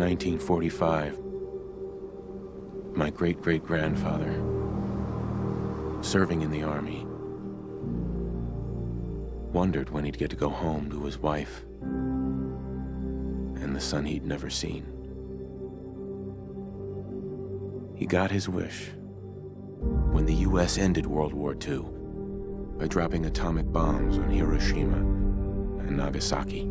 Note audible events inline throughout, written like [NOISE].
1945. My great great grandfather, serving in the army, wondered when he'd get to go home to his wife and the son he'd never seen. He got his wish when the U.S. ended World War II by dropping atomic bombs on Hiroshima and Nagasaki.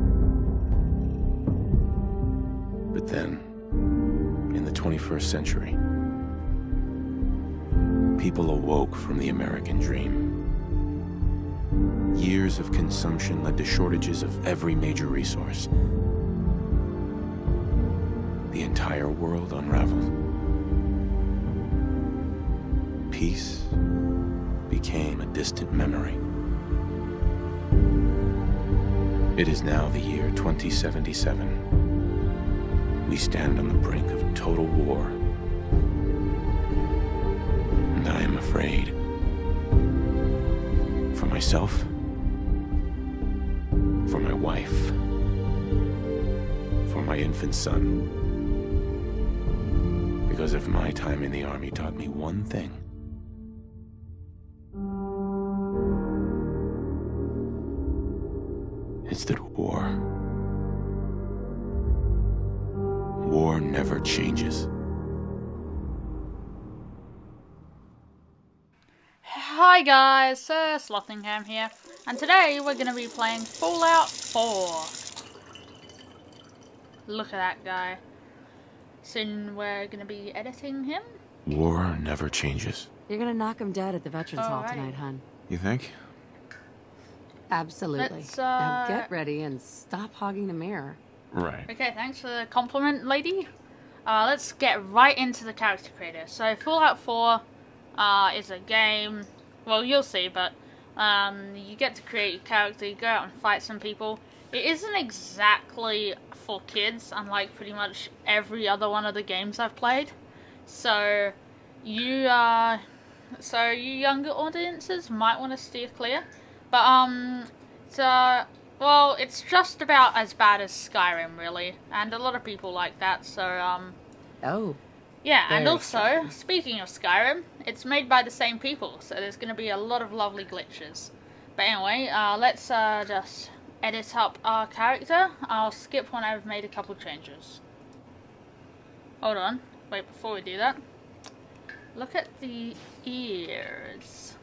But then, in the 21st century, people awoke from the American dream. Years of consumption led to shortages of every major resource. The entire world unraveled. Peace became a distant memory. It is now the year 2077. We stand on the brink of total war. And I am afraid. For myself, for my wife, for my infant son. Because if my time in the army taught me one thing, war never changes. Hi guys, Sir Slothingham here, and today we're going to be playing Fallout 4. Look at that guy. Soon we're going to be editing him. War never changes. You're gonna knock him dead at the Veterans Hall tonight, hun. You think? Absolutely. Let's, Now uh, get ready and stop hogging the mirror. Right. Okay, thanks for the compliment, lady. Uh, let's get right into the character creator. So, Fallout 4 uh, is a game. Well, you'll see, but um, you get to create your character, you go out and fight some people. It isn't exactly for kids, unlike pretty much every other one of the games I've played. So, you uh, so you younger audiences might want to steer clear. But um, so well, it's just about as bad as Skyrim, really, and a lot of people like that. So um, Oh, yeah, and also speaking of Skyrim, it's made by the same people, so there's going to be a lot of lovely glitches. But anyway, uh, let's uh, just edit up our character. I'll skip when I've made a couple changes. Hold on, wait before we do that. Look at the ears.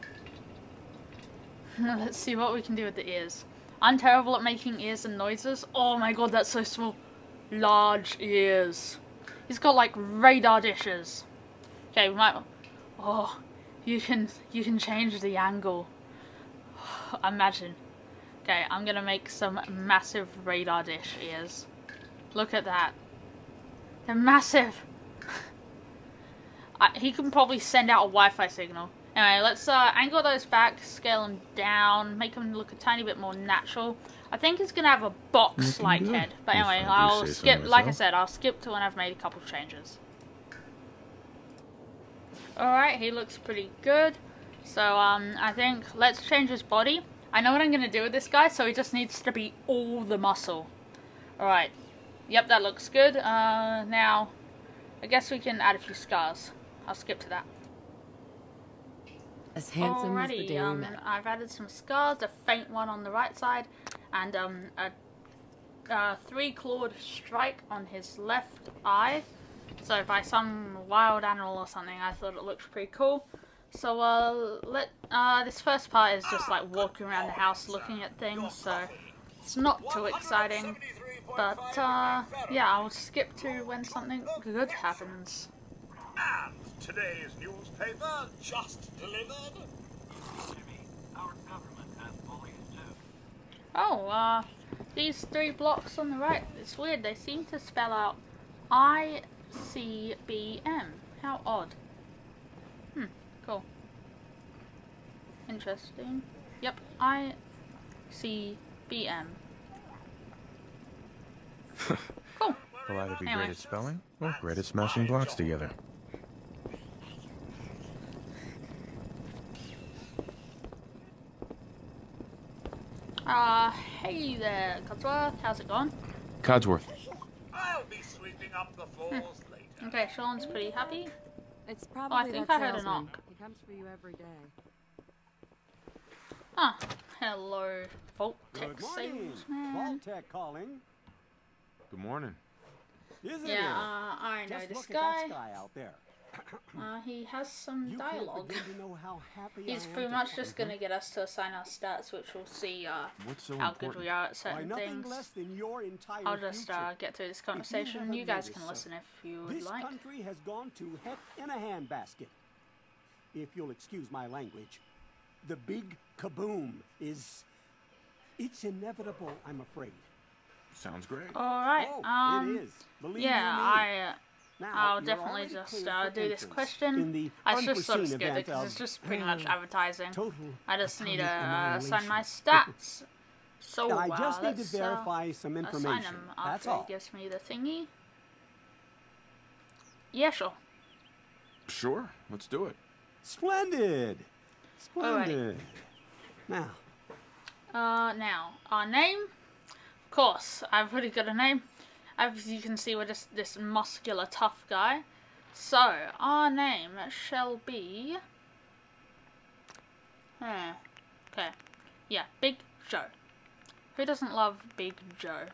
[LAUGHS] Let's see what we can do with the ears. I'm terrible at making ears and noises. Oh my god, that's so small. Large ears. He's got like radar dishes. Okay, we might. Oh, you can you can change the angle. [SIGHS] Imagine. Okay, I'm gonna make some massive radar dish ears. Look at that. They're massive. [LAUGHS] I, he can probably send out a Wi-Fi signal. Anyway, let's uh, angle those back, scale them down, make them look a tiny bit more natural. I think he's gonna have a box-like good, head, but anyway, I'll skip. like I said, I'll skip to when I've made a couple changes. All right, he looks pretty good. So um, I think let's change his body. I know what I'm gonna do with this guy, so he just needs to be all the muscle. All right. Yep, that looks good. Uh, now, I guess we can add a few scars. I'll skip to that. As handsome as the Alrighty, day um. I've added some scars, a faint one on the right side, and um, a, a three-clawed strike on his left eye. So by some wild animal or something, I thought it looked pretty cool. So uh, let uh, this first part is just like walking around the house looking at things, so it's not too exciting. But uh, yeah, I'll skip to when something good happens. And to today's newspaper just delivered. Jimmy, our government has bullies too. Oh, uh, these three blocks on the right, it's weird. They seem to spell out I C B M. How odd. Hmm, cool. Interesting. Yep, I C B M. [LAUGHS] Cool. Will either be Anyway. great at spelling or great at smashing blocks together. Uh, hey there, Codsworth. How's it going? Codsworth, I'll be sweeping up the floors later. Okay, Sean's pretty happy. It's probably I think I heard a salesman. knock. He comes for you every day. Ah, hello, Vault Tech Good morning. salesman. Vault-Tec calling. good morning. Isn't Yeah, it? uh, I know Just this look guy. at that guy out there. Uh, he has some You dialogue. can't begin to know how happy He's I pretty much just gonna get us to assign our stats, which we'll see uh, What's so how good we are at certain things. less than your entire I'll just uh, get through this conversation. haven't You guys can noticed, listen if you would This like. country has gone to heck in a handbasket. If you'll excuse my language, the big kaboom is. It's inevitable, I'm afraid. Sounds great. All right. oh, um, it is. Believe yeah, me. I. Uh, Now, I'll definitely just uh, do this question. in I just sort of unforeseen skipped it because it's just pretty much uh, advertising. Total I just need to atomic uh, assign my annihilation. stats. So I uh, just need to let's, uh, verify some assign information. them That's all. he gives me the thingy. Yeah, sure. Sure, let's do it. Splendid. Alrighty. Splendid. Now, Uh, now, our name? Of course, I've already got a name. As you can see, we're just this muscular, tough guy. So, our name shall be... Hmm. Okay. Yeah, Big Joe. Who doesn't love Big Joe?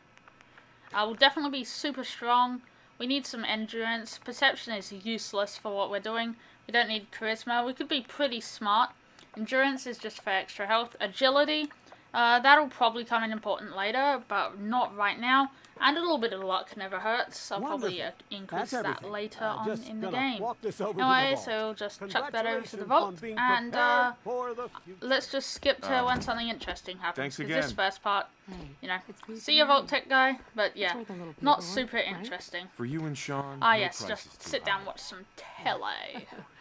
I will definitely be super strong. We need some endurance. Perception is useless for what we're doing. We don't need charisma. We could be pretty smart. Endurance is just for extra health. Agility, uh, that'll probably come in important later, but not right now. And a little bit of luck never hurts. I'll probably uh, increase That's that everything. later Uh, on in the game. walk this over to the so we'll just chuck that over to the vault. And uh, the let's just skip to when something interesting happens. Thanks 'cause This first part, you know, It's see your Vault-Tec guy, but yeah, worth a little not super right? interesting. For you and Sean. Ah yes, just is too sit down, high. watch some tele. [LAUGHS]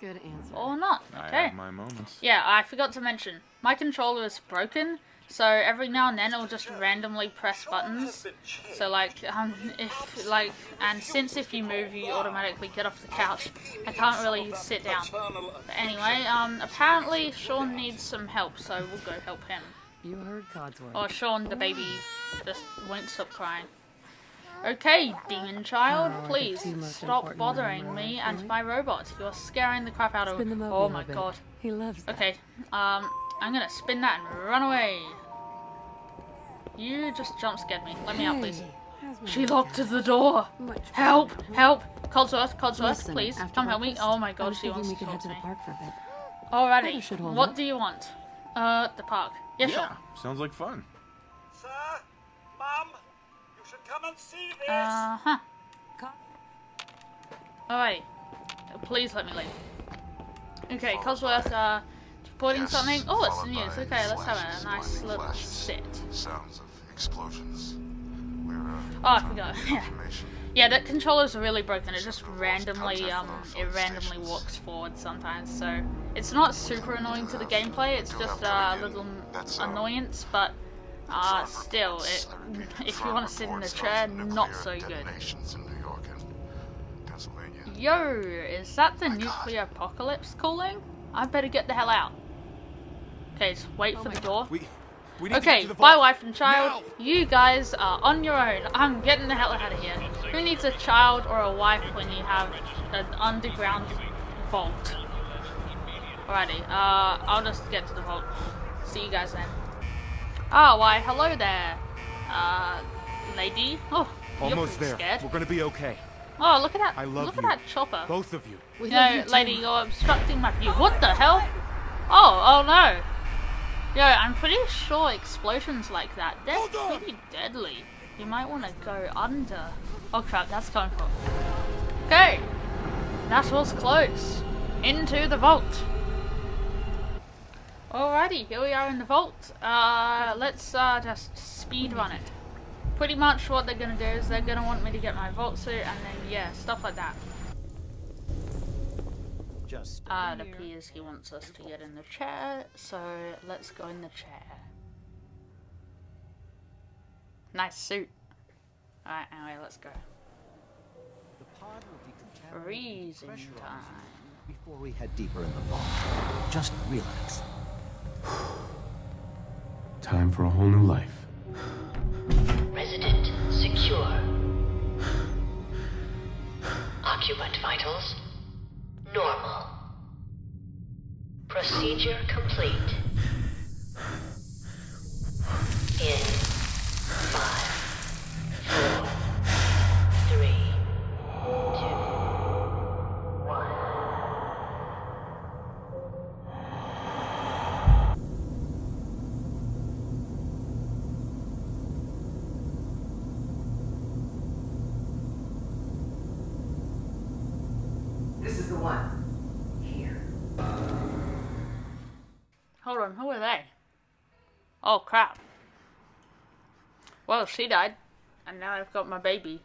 Good answer. or not, I okay. have my moments. Yeah, I forgot to mention, my controller is broken, so every now and then it'll just randomly press buttons. So like, um, if like, and since if you move, you automatically get off the couch. I can't really sit down. But anyway, um, apparently Sean needs some help, so we'll go help him. You heard Codsworth. Or Sean, the baby, just won't stop crying. Okay, demon child, Oh, please stop bothering me right? and my robot. You're scaring the crap out of Spin the me. mobile Oh my bit. god. He loves that. Okay, um, I'm gonna spin that and run away. You just jump scared me. Let me out, please. Hey, how's my She locked the door. Help! Help! Call to us, call to us, please, come help me. Oh my I god, was she wants we to could talk head to to me. the park for a bit. Alrighty, That should hold what do you want? Uh, the park. Yeah, sure. Yeah, sounds like fun. Come and see this. Uh huh. Co- Alright. Please let me leave. Okay, Codsworth, uh, reporting Yes, something. Oh, it's the news. Okay, let's have a nice little flashes, sit. Sounds of explosions. We're, uh, Oh, I forgot. [LAUGHS] Yeah. Yeah, that controller's really broken. It just randomly, um, it randomly walks forward sometimes. So it's not super annoying to the gameplay. It's just uh, a little annoyance, but uh, still, it if you want to sit in the chair, not so good. detonations in New York and Pennsylvania. Yo, is that the God. nuclear apocalypse calling? I better get the hell out. Okay, just wait Oh for the God. door. We, we need Okay, get to the bye wife and child. You guys are on your own. I'm getting the hell out of here. Who needs a child or a wife when you have an underground vault? Alrighty, uh, I'll just get to the vault. See you guys then. Oh, why, hello there. Uh, lady? Oh, you're Almost there. scared. We're gonna be okay. Oh, look at that. I love look you. at that chopper. Both of you. We No, love you too. lady, you're obstructing my view. What the hell? Oh, oh no. Yo, I'm pretty sure explosions like that, they're pretty deadly. You might want to go under. Oh crap, that's coming from. Okay. That was close. Into the vault. Alrighty, here we are in the vault. Uh, let's uh, just speed run it. Pretty much what they're gonna do is they're gonna want me to get my vault suit and then yeah, stuff like that. Just Uh, it appears he wants us to get in the chair, so let's go in the chair. Nice suit. Alright, anyway, let's go. the pod will Freezing time. before we head deeper in the vault. Just relax. Time for a whole new life. Resident secure. Occupant vitals normal. Procedure complete. Oh crap. Well, she died. And now I've got my baby.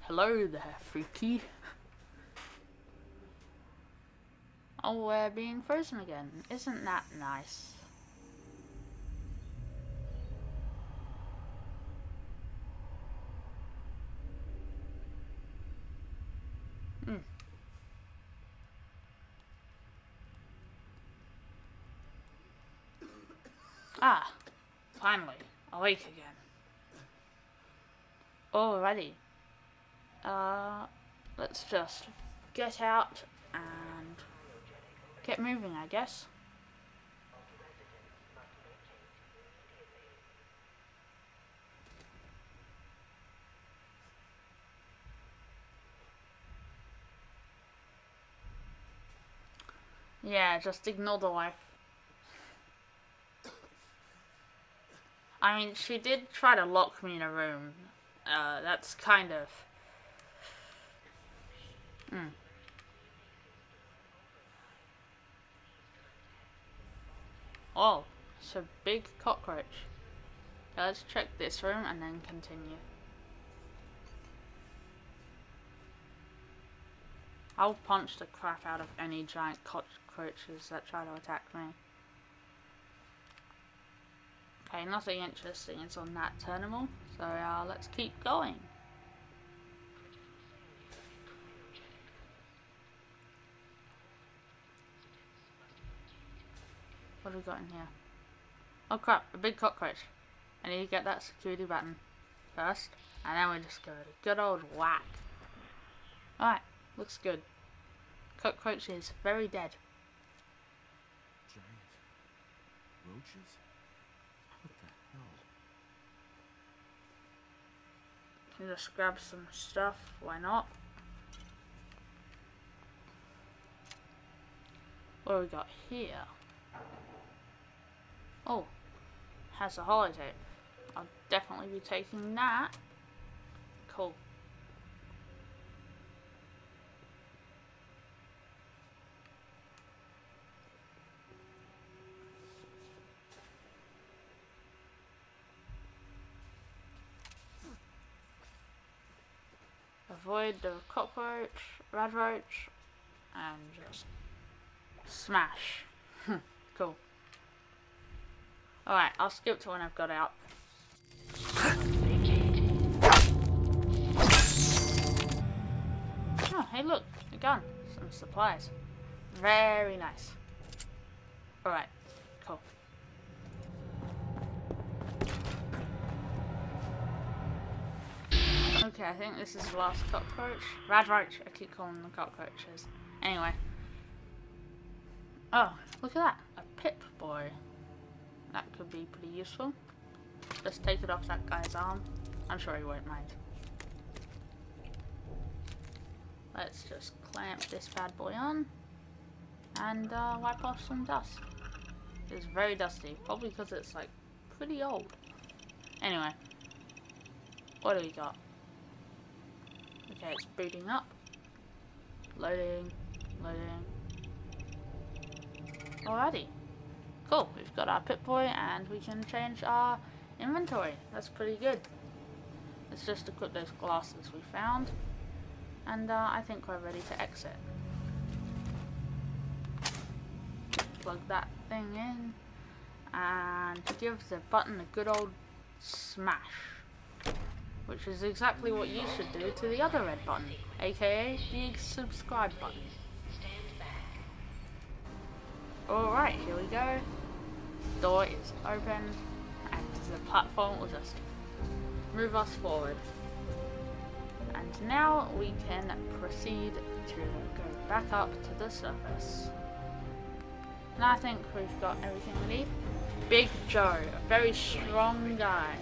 Hello there, freaky. Oh, we're being frozen again. Isn't that nice? Ah, finally, awake again. Alrighty. Uh, let's just get out and get moving, I guess. Yeah, just ignore the wife. I mean, she did try to lock me in a room. Uh, that's kind of. Hmm. Oh, it's a big cockroach. Let's check this room and then continue. I'll punch the crap out of any giant cockroaches that try to attack me. Okay, nothing interesting is on that terminal, so uh, let's keep going. What have we got in here? Oh crap, a big cockroach. I need to get that security button first, and then we just go to good old whack. Alright, looks good. Cockroach is very dead. Giant roaches? What the hell? Just grab some stuff, why not? What we got here? Oh, has a holotape. I'll definitely be taking that. Cool. Avoid the cockroach, red roach, and just smash. [LAUGHS] cool. Alright, I'll skip to when I've got out. Oh, hey look, a gun. Some supplies. Very nice. Alright, Okay, I think this is the last cockroach. Radroach, I keep calling them cockroaches. Anyway. Oh, look at that. A Pip Boy. That could be pretty useful. Let's take it off that guy's arm. I'm sure he won't mind. Let's just clamp this bad boy on. And uh, wipe off some dust. It's very dusty. Probably because it's like pretty old. Anyway. What do we got? Okay, it's booting up. Loading, loading. Alrighty. Cool, we've got our Pip-Boy and we can change our inventory. That's pretty good. Let's just equip those glasses we found. And uh, I think we're ready to exit. Plug that thing in. And give the button a good old smash. Which is exactly what you should do to the other red button. AKA the subscribe button. Alright, here we go. Door is open. And the platform will just move us forward. And now we can proceed to go back up to the surface. And I think we've got everything we need. Big Joe, a very strong guy.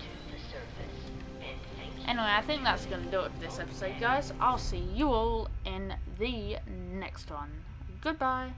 Anyway, I think that's going to do it for this episode, guys. I'll see you all in the next one. Goodbye.